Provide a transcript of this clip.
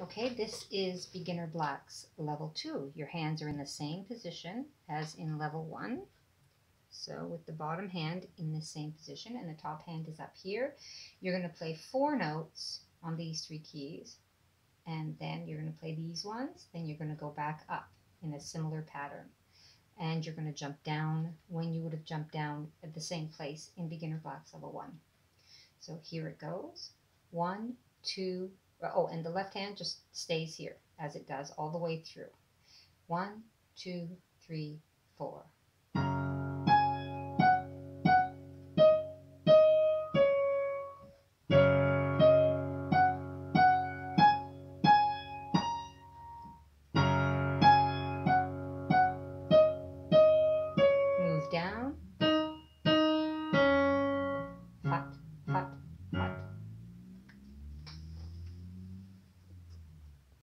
Okay, this is Beginner Blacks Level 2. Your hands are in the same position as in Level 1. So with the bottom hand in the same position and the top hand is up here, you're going to play four notes on these three keys. And then you're going to play these ones. Then you're going to go back up in a similar pattern. And you're going to jump down when you would have jumped down at the same place in Beginner Blacks Level 1. So here it goes. One, two, oh, and the left hand just stays here as it does all the way through. One, two, three, four.